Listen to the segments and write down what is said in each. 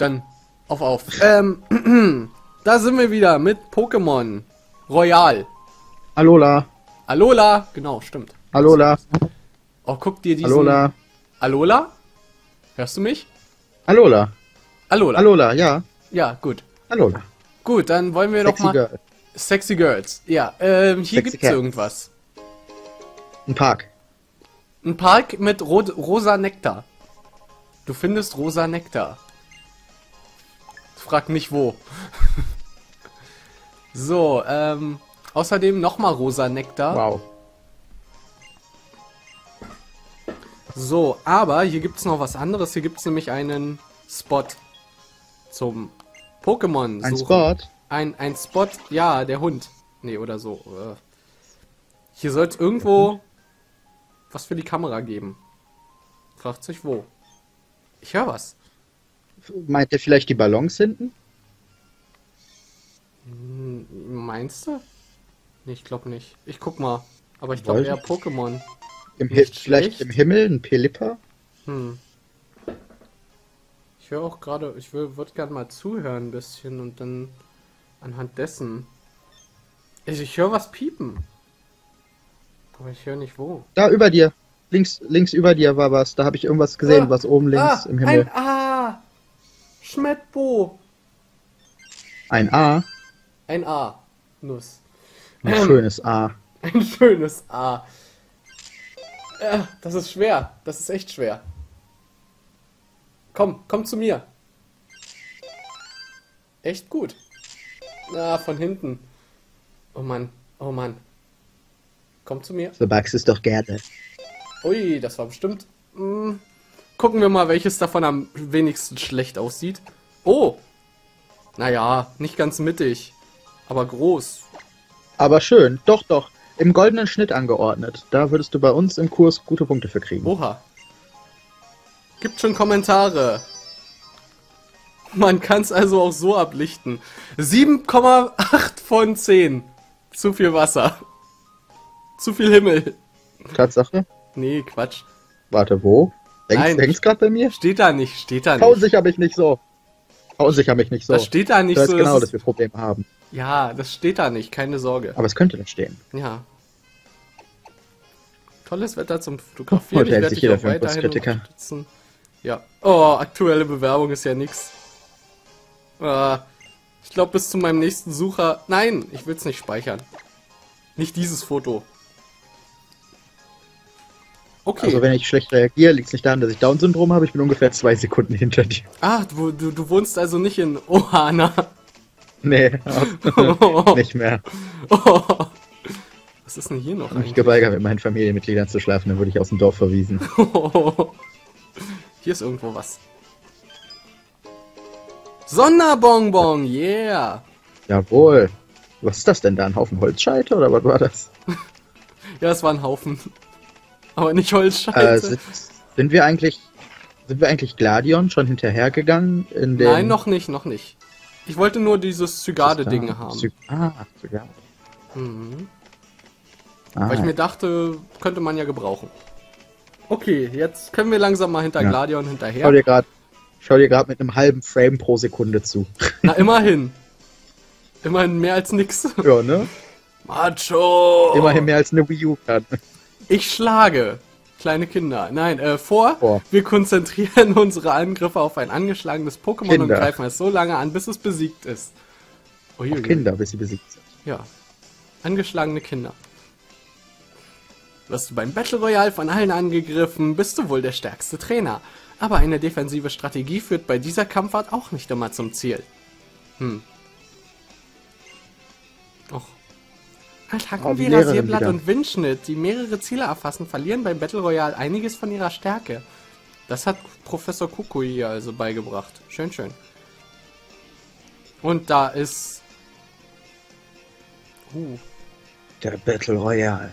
dann auf auf. Ähm, da sind wir wieder mit Pokémon Royal. Alola. Alola, genau, stimmt. Alola. Oh, guck dir diesen... Alola. Alola? Hörst du mich? Alola. Alola. Alola, ja. Ja, gut. Alola. Gut, dann wollen wir doch Sexy mal... Girl. Sexy Girls. Ja, ähm, hier Sexy gibt's Cat. irgendwas. Ein Park. Ein Park mit ro rosa Nektar. Du findest rosa Nektar. Frag nicht wo. so, ähm, außerdem nochmal rosa Nektar. Wow. So, aber hier gibt's noch was anderes. Hier gibt's nämlich einen Spot zum Pokémon Ein. Spot. Ein, ein Spot, ja, der Hund. Nee, oder so. äh. Hier soll es irgendwo was für die Kamera geben. Fragt sich wo. Ich höre was. Meint er vielleicht die Ballons hinten? Hm, Meinst du? Nee, ich glaube nicht. Ich guck mal. Aber ich glaube eher. Pokémon. Im vielleicht im Himmel ein Pelipper? Hm. Ich höre auch gerade, ich würde gerne mal zuhören ein bisschen und dann anhand dessen. Ich, ich höre was piepen. Aber ich höre nicht wo. Da über dir. Links, links über dir war was. Da habe ich irgendwas gesehen, Ah, was oben links ah, im Himmel. Ein A. Schmettbo. Ein, A. Ein A. Nuss. Ein Ähm. schönes A. Ein schönes A. Äh, das ist schwer. Das ist echt schwer. Komm, komm zu mir. Echt gut. Na, von hinten. Oh Mann, oh Mann. Komm zu mir. So magst es doch gerne. Ui, das war bestimmt. Hm, gucken wir mal, welches davon am wenigsten schlecht aussieht. Oh. Naja, nicht ganz mittig. Aber groß. Aber schön. Doch, doch. Im goldenen Schnitt angeordnet. Da würdest du bei uns im Kurs gute Punkte für kriegen. Oha. Gibt schon Kommentare. Man kann es also auch so ablichten. 7,8 von 10. Zu viel Wasser. Zu viel Himmel. Tatsache? Nee, Quatsch. Warte, wo? Nein. Hängst, hängst grad bei mir? Steht da nicht, steht da nicht. Verunsicher mich nicht so. Verunsicher mich nicht so. Das steht da nicht du so. genau, das dass wir Probleme haben. ja, das steht da nicht, keine Sorge. Aber es könnte da stehen. Ja. Tolles Wetter zum Fotografieren. Heute hält werde dich auch weiterhin unterstützen. Ja. Oh, aktuelle Bewerbung ist ja nix. Ah, ich glaube, bis zu meinem nächsten Sucher. Nein, ich will es nicht speichern. Nicht dieses Foto. Okay. Also wenn ich schlecht reagiere, liegt es nicht daran, dass ich Down-Syndrom habe. Ich bin ungefähr zwei Sekunden hinter dir. ah, du, du, du wohnst also nicht in Ohana. Nee, nicht mehr. Oh. Was ist denn hier noch Ich eigentlich? geweigert, mit meinen Familienmitgliedern zu schlafen, dann wurde ich aus dem Dorf verwiesen. Hier ist irgendwo was. Sonderbonbon, yeah! Jawohl. Was ist das denn da? Ein Haufen Holzscheite oder was war das? Ja, es war ein Haufen. Aber nicht Äh, Holzscheiße. sind, sind wir eigentlich sind wir eigentlich Gladion schon hinterhergegangen in den Nein, noch nicht, noch nicht. Ich wollte nur dieses Zygarde-Ding haben. Zy- Ah, Zygarde. Mhm. Ah, Weil ich mir dachte, könnte man ja gebrauchen. Okay, jetzt können wir langsam mal hinter Ja. Gladion schau hinterher. dir gerade schau dir gerade mit einem halben Frame pro Sekunde zu. Na, immerhin. Immerhin mehr als nix. ja, ne? Macho! Immerhin mehr als eine Wii U kann. Ich schlage kleine Kinder. Nein, äh, vor. Vor. Wir konzentrieren unsere Angriffe auf ein angeschlagenes Pokémon und Kinder. greifen es so lange an, bis es besiegt ist. Uiuiui. Kinder, bis sie besiegt sind. Ja. Angeschlagene Kinder. Wirst du beim Battle Royale von allen angegriffen, bist du wohl der stärkste Trainer. Aber eine defensive Strategie führt bei dieser Kampfart auch nicht immer zum Ziel. Hm. Attacken Oh, wie Rasierblatt wieder. und Windschnitt, die mehrere Ziele erfassen, verlieren beim Battle Royale einiges von ihrer Stärke. Das hat Professor Kukui hier also beigebracht. Schön, schön. Und da ist... Uh, Der Battle Royale.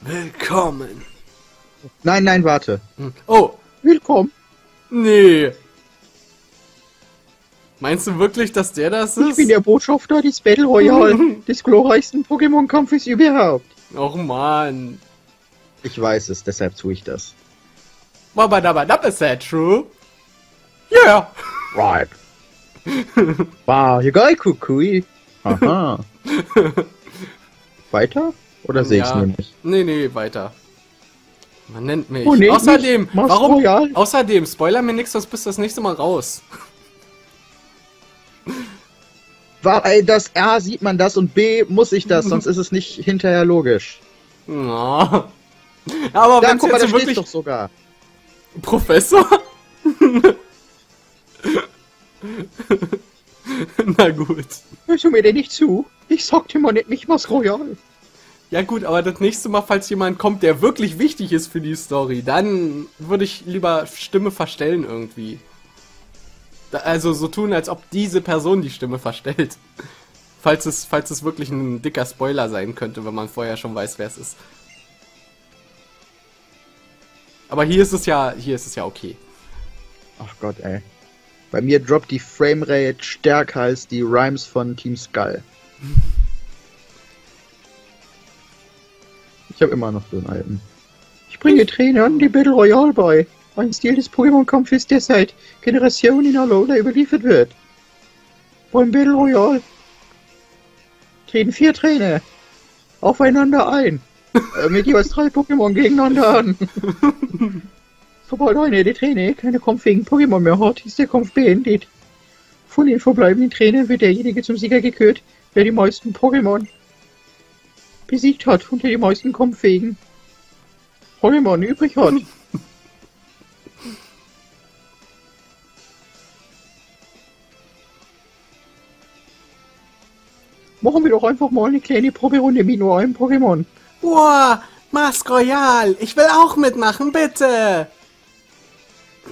Willkommen. Nein, nein, warte. Hm. Oh, Willkommen. nee. Meinst du wirklich, dass der das Ich ist? bin der Botschafter des Battle Royale, des glorreichsten Pokémon-Kampfes überhaupt. Och man. Ich weiß es, deshalb tue ich das. Wabadabadab, is that true? Yeah! Right. Wow, you geil, Kukui. Aha. Weiter? Oder sehe ich es Ja. nur nicht? Nee, nee, weiter. Man nennt mich. Oh, nee, außerdem, warum? royal. Außerdem, spoiler mir nichts, sonst bist du das nächste Mal raus. Ey, das A sieht man das und B muss ich das, sonst ist es nicht hinterher logisch. Na. Aber Da, guck mal, da wirklich doch sogar. Professor? Na gut. Hörst du mir denn nicht zu? Ich sagte mal nicht mich was royal. Ja gut, aber das nächste Mal, falls jemand kommt, der wirklich wichtig ist für die Story, dann würde ich lieber Stimme verstellen irgendwie. Also so tun, als ob diese Person die Stimme verstellt. Falls es, falls es wirklich ein dicker Spoiler sein könnte, wenn man vorher schon weiß, wer es ist. Aber hier ist es ja, hier ist es ja okay. Ach Gott, ey. Bei mir droppt die Framerate stärker als die Rhymes von Team Skull. Ich habe immer noch so einen alten. Ich bringe Trainern die Battle Royale bei. Ein Stil des Pokémon-Kampfes, der seit Generationen in Alola überliefert wird. Beim Battle Royale treten vier Trainer aufeinander ein. äh, mit jeweils drei Pokémon gegeneinander an. Sobald einer der Trainer keine kampffähigen Pokémon mehr hat, ist der Kampf beendet. Von den verbleibenden Trainern wird derjenige zum Sieger gekürt, der die meisten Pokémon besiegt hat und der die meisten kampffähigen Pokémon übrig hat. Machen wir doch einfach mal eine kleine Proberunde mit nur einem Pokémon. Wow, Mask Royal, ich will auch mitmachen, bitte.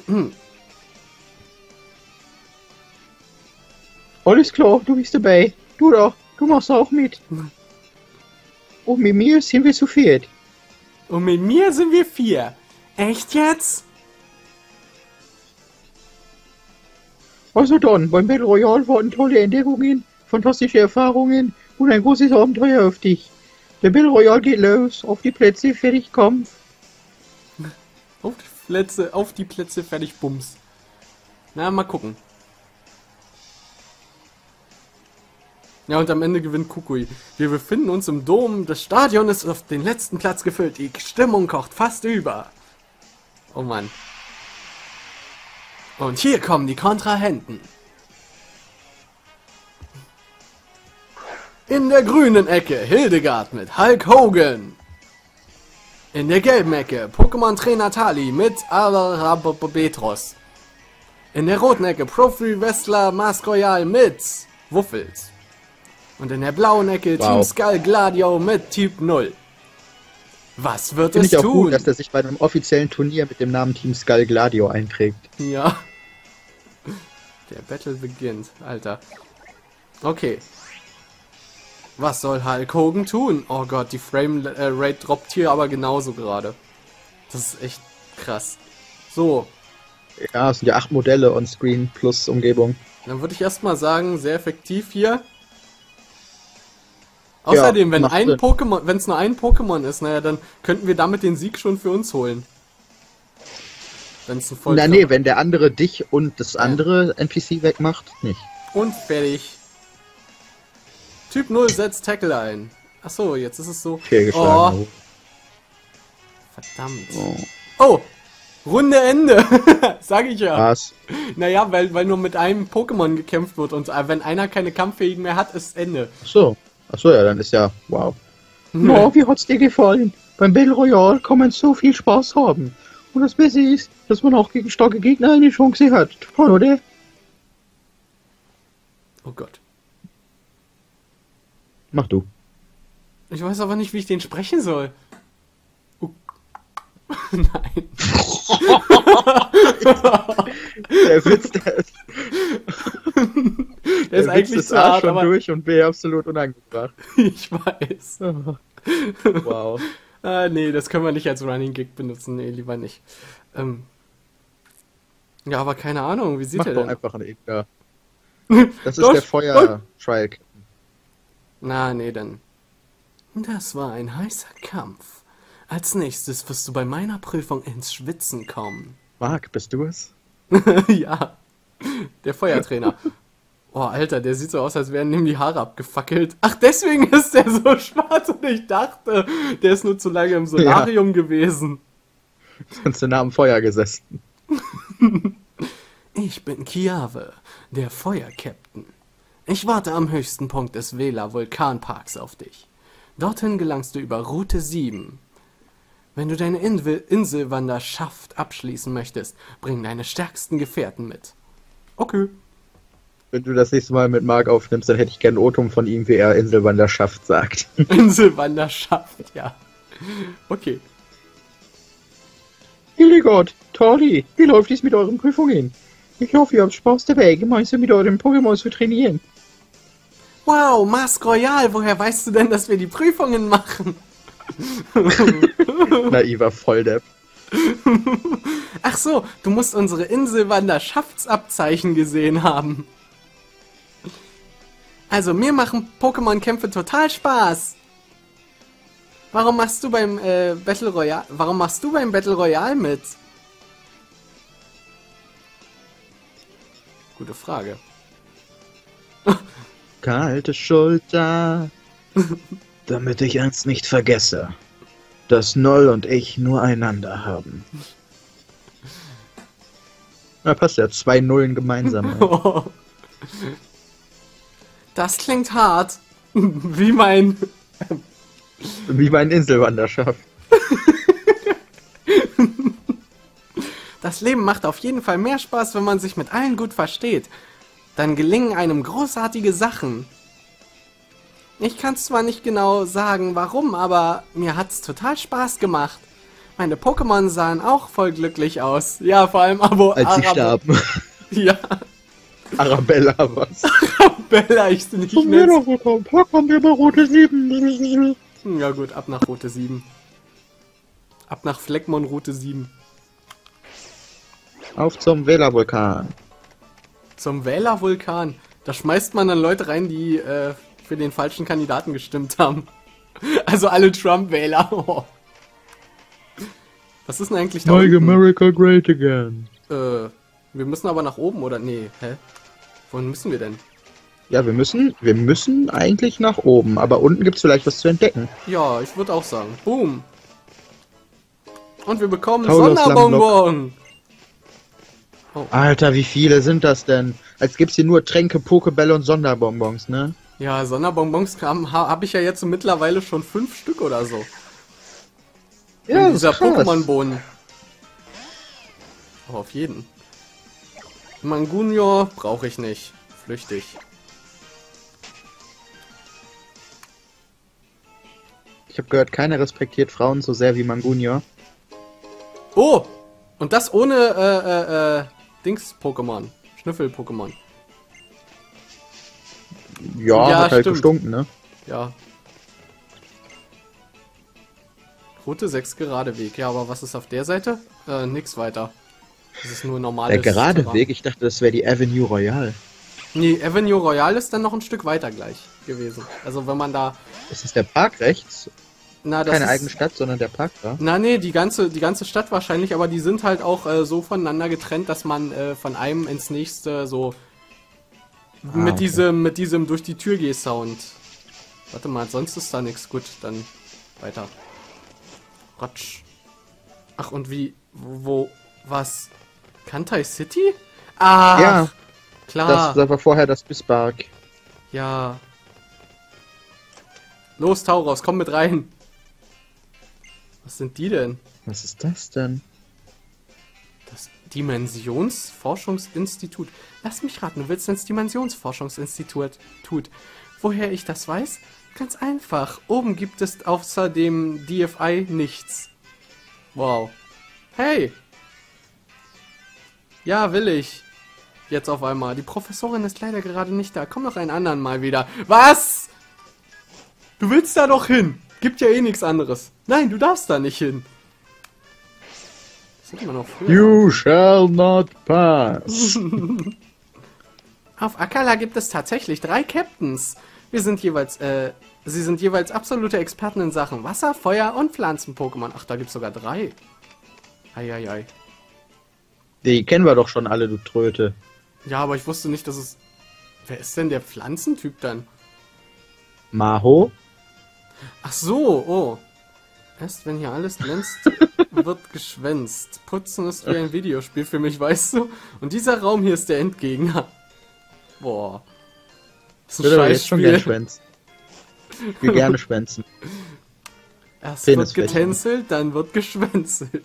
Alles klar, du bist dabei. Du da, du machst auch mit. Und mit mir sind wir zu viert. Und mit mir sind wir vier. Echt jetzt? Also dann, beim Battle Royale warten tolle Entdeckungen, fantastische Erfahrungen und ein großes Abenteuer auf dich. Der Battle Royale geht los, auf die Plätze, fertig, Kampf. Auf die Plätze, auf die Plätze, fertig, Bums. Na, mal gucken. Ja, und am Ende gewinnt Kukui. Wir befinden uns im Dom. Das Stadion ist auf den letzten Platz gefüllt. Die Stimmung kocht fast über. Oh Mann. Und hier kommen die Kontrahenten. In der grünen Ecke Hildegard mit Hulk Hogan. In der gelben Ecke Pokémon-Trainer Tali mit Alabetros. In der roten Ecke Profi-Wrestler Mask Royal mit Wuffels. Und in der blauen Ecke Wow. Team Skull Gladio mit Typ 0. Was wird Finde es ich auch tun? gut, dass der sich bei einem offiziellen Turnier mit dem Namen Team Skull Gladio einträgt. Ja. Der Battle beginnt, Alter. Okay. Was soll Hulk Hogan tun? Oh Gott, die Frame äh, Rate droppt hier aber genauso gerade. Das ist echt krass. So, Ja, es sind ja acht Modelle on Screen plus Umgebung. dann würde ich erstmal sagen, sehr effektiv hier. Außerdem, wenn macht ein Sinn. Pokémon, wenn es nur ein Pokémon ist, naja, dann könnten wir damit den Sieg schon für uns holen. Wenn es ein voll Na nee, wenn der andere dich und das andere NPC wegmacht, nicht. Und fertig. Typ 0 setzt Tackle ein. Achso, jetzt ist es so. Oh, verdammt. Oh. Oh, Runde Ende. Sag ich ja. Was? Naja, weil, weil nur mit einem Pokémon gekämpft wird und äh, wenn einer keine Kampffähigen mehr hat, ist Ende. Ach so. Ach so, ja, dann ist ja, wow. No, wie hat's dir gefallen? Beim Battle Royale kann man so viel Spaß haben. Und das Beste ist, dass man auch gegen starke Gegner eine Chance hat. Oder? Oh Gott. Mach du. Ich weiß aber nicht, wie ich den sprechen soll. Oh. Nein. Der Witz, der ist, Der ist der Witz eigentlich ist A hart, schon durch und B absolut unangebracht. ich weiß. wow. Ah, nee, das können wir nicht als Running Gig benutzen. Nee, lieber nicht. Ähm. Ja, aber keine Ahnung, wie sieht Mach er doch denn? einfach einen Igler. Das ist der Feuer-Trial. Na, nee, dann. Das war ein heißer Kampf. Als nächstes wirst du bei meiner Prüfung ins Schwitzen kommen. Marc, bist du es? ja. der Feuertrainer. Oh, Alter, der sieht so aus, als wären ihm die Haare abgefackelt. Ach, deswegen ist der so schwarz und ich dachte, der ist nur zu lange im Solarium gewesen. Sonst nah am Feuer gesessen. Ich bin Kiave, der Feuerkapitän. Ich warte am höchsten Punkt des Vela Vulkanparks auf dich. Dorthin gelangst du über Route 7. Wenn du deine Inwi- Inselwanderschaft abschließen möchtest, bring deine stärksten Gefährten mit. Okay. Wenn du das nächste Mal mit Marc aufnimmst, dann hätte ich gerne Otum von ihm, wie er Inselwanderschaft sagt. Inselwanderschaft, ja. Okay. Hildegard, Tali, wie läuft es mit euren Prüfungen? Ich hoffe, ihr habt Spaß dabei, gemeinsam mit euren Pokémon zu trainieren. Wow, Mask Royal, woher weißt du denn, dass wir die Prüfungen machen? Naiver Volldepp. Ach so, du musst unsere Inselwanderschaftsabzeichen gesehen haben. Also, mir machen Pokémon-Kämpfe total Spaß. Warum machst du beim äh, Battle Royale? Warum machst du beim Battle Royale mit? Gute Frage. Kalte Schulter, damit ich eins nicht vergesse, dass Noll und ich nur einander haben. Na passt ja, zwei Nullen gemeinsam. Das klingt hart. Wie mein. Wie mein Inselwanderschaft. Das Leben macht auf jeden Fall mehr Spaß, wenn man sich mit allen gut versteht. Dann gelingen einem großartige Sachen. Ich kann zwar nicht genau sagen, warum, aber mir hat's total Spaß gemacht. Meine Pokémon sahen auch voll glücklich aus. Ja, vor allem Abo. Als sie Arabo- starben. Ja, Arabella was. Bella, ich nicht Von mir mehr. Pokémon wir über Route 7. Ja gut, ab nach Route 7. Ab nach Fleckmon Route 7. Auf zum Wählervulkan. Zum Wählervulkan. Da schmeißt man dann Leute rein, die äh, für den falschen Kandidaten gestimmt haben. Also alle Trump-Wähler. Oh. Was ist denn eigentlich da Make unten? America great again. Äh, wir müssen aber nach oben, oder? Nee, hä? Wohin müssen wir denn? Ja, wir müssen, wir müssen eigentlich nach oben, aber unten gibt's vielleicht was zu entdecken. Ja, ich würde auch sagen. Boom. Und wir bekommen Taulus Sonderbonbon. Alter, wie viele sind das denn? Als gibt's hier nur Tränke, Pokebälle und Sonderbonbons, ne? Ja, Sonderbonbons habe hab ich ja jetzt mittlerweile schon fünf Stück oder so. Ja, In dieser. Pokémon-Bohnen. Oh, auf jeden. Mangunior brauche ich nicht. Flüchtig. Ich habe gehört, keiner respektiert Frauen so sehr wie Mangunior. Oh! Und das ohne äh, äh, äh, Dings-Pokémon. Schnüffel-Pokémon. Ja, Ja, hat halt gestunken, ne? Ja. Route 6 gerade Weg. Ja, aber was ist auf der Seite? Äh, nix weiter. Das ist nur normales Der gerade Terrain. Weg, ich dachte, das wäre die Avenue Royale. Nee, Avenue Royale ist dann noch ein Stück weiter gleich gewesen. Also wenn man da. Ist das der Park rechts? Na, Keine ist, eigene Stadt, sondern der Park da. Na nee, die ganze, die ganze Stadt wahrscheinlich, aber die sind halt auch äh, so voneinander getrennt, dass man äh, von einem ins nächste so mit okay. diesem, mit diesem durch die Tür geh Sound. Warte mal, sonst ist da nichts. Gut, dann weiter. Rotsch. Ach und wie, wo, was? Kantai City? Ah, Ja, klar. Das, das war vorher das Bismarck. Ja. Los, Tauros, komm mit rein. Was sind die denn? Was ist das denn? Das Dimensionsforschungsinstitut. Lass mich raten, du willst ins Dimensionsforschungsinstitut. Tut. Woher ich das weiß? Ganz einfach. Oben gibt es außer dem DFI nichts. Wow. Hey. Ja, will ich. Jetzt auf einmal. Die Professorin ist leider gerade nicht da. Komm noch einen anderen Mal wieder. Was? Du willst da doch hin. Gibt ja eh nichts anderes. Nein, du darfst da nicht hin. Das hätte man auch früher You shall not pass. Auf Akala gibt es tatsächlich drei Captains. Wir sind jeweils, äh, sie sind jeweils absolute Experten in Sachen Wasser, Feuer und Pflanzen-Pokémon. Ach, da gibt's sogar drei. Eieiei. Die kennen wir doch schon alle, du Tröte. Ja, aber ich wusste nicht, dass es. Wer ist denn der Pflanzentyp dann? Maho? Ach so, oh. Erst wenn hier alles glänzt, wird geschwänzt. Putzen ist wie ein Videospiel für mich, weißt du? Und dieser Raum hier ist der Endgegner. Boah. Das ist ein würde jetzt schon gerne schwänzen. Ich will gerne schwänzen. Erst Penis wird getänzelt, dann wird geschwänzelt.